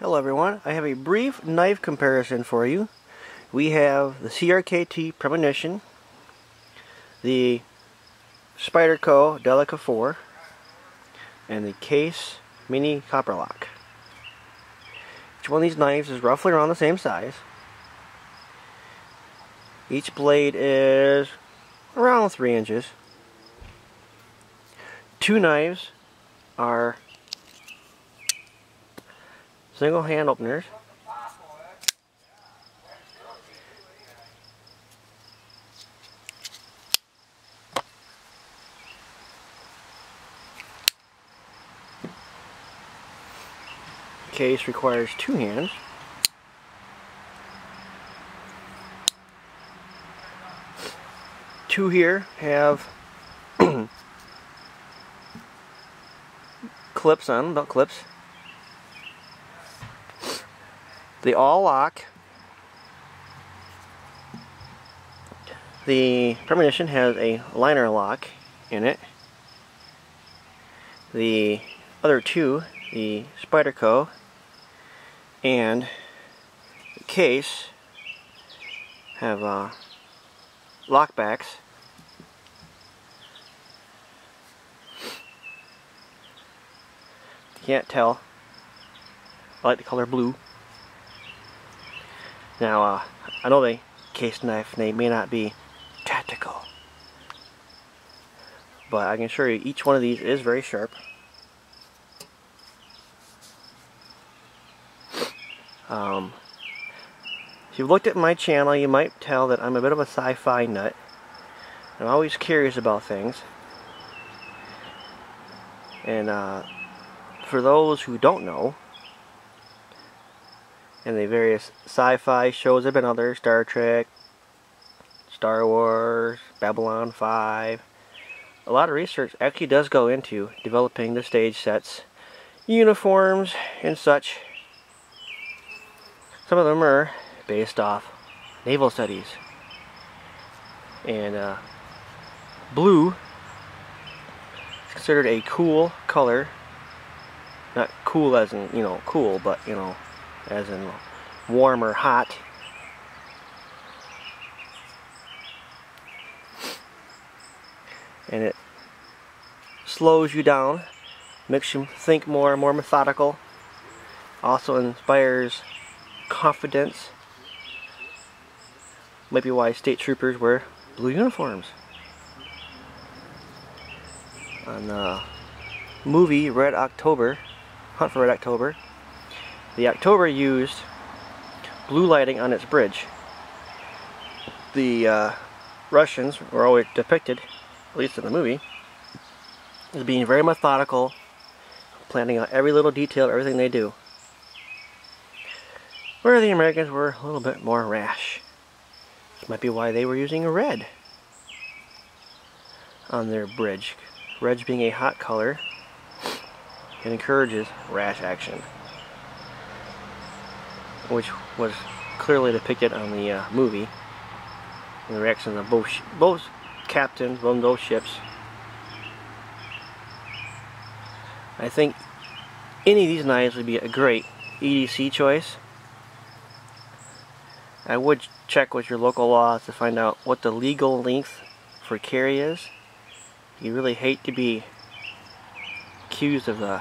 Hello everyone, I have a brief knife comparison for you. We have the CRKT Premonition, the Spyderco Delica 4, and the Case Mini Copperlock. Each one of these knives is roughly around the same size. Each blade is around 3 inches. Two knives are single hand openers. Case requires two hands. Two here have clips on, belt clips. They all lock. The Premonition has a liner lock in it. The other two, the Spyderco and the case, have uh, lockbacks. Can't tell. I like the color blue. Now, uh, I know the case knife they may not be tactical, but I can assure you each one of these is very sharp. Um, if you've looked at my channel, you might tell that I'm a bit of a sci-fi nut. I'm always curious about things. And uh, for those who don't know, and the various sci-fi shows have been other Star Trek, Star Wars, Babylon 5. A lot of research actually does go into developing the stage sets, uniforms, and such. Some of them are based off naval studies. And uh, blue is considered a cool color. Not cool as in, you know, cool, but, you know, as in warm or hot. And it slows you down, makes you think more, more methodical. Also inspires confidence. Might be why state troopers wear blue uniforms. On the movie Red October, Hunt for Red October, the October used blue lighting on its bridge. The uh, Russians were always depicted, at least in the movie, as being very methodical, planning out every little detail, everything they do. Where the Americans were a little bit more rash. This might be why they were using red on their bridge. Red being a hot color, it encourages rash action which was clearly depicted on the uh, movie. And the reactions of both both captains on those ships. I think any of these knives would be a great EDC choice. I would check with your local laws to find out what the legal length for carry is. You really hate to be accused of uh,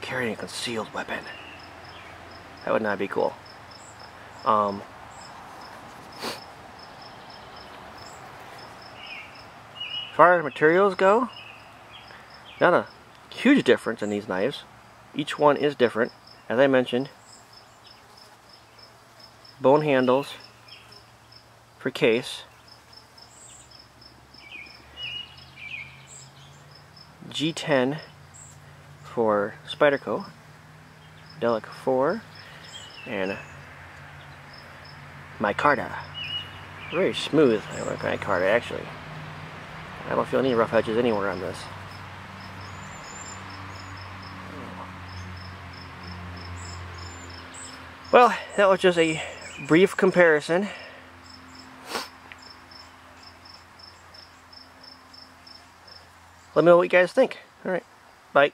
carrying a concealed weapon. That would not be cool. Um, as far as materials go, not a huge difference in these knives. Each one is different. As I mentioned, bone handles for case. G10 for Spyderco, Delica 4, and uh, micarta. Uh, very smooth micarta actually. I don't feel any rough edges anywhere on this. Well, that was just a brief comparison. Let me know what you guys think. Alright, bye.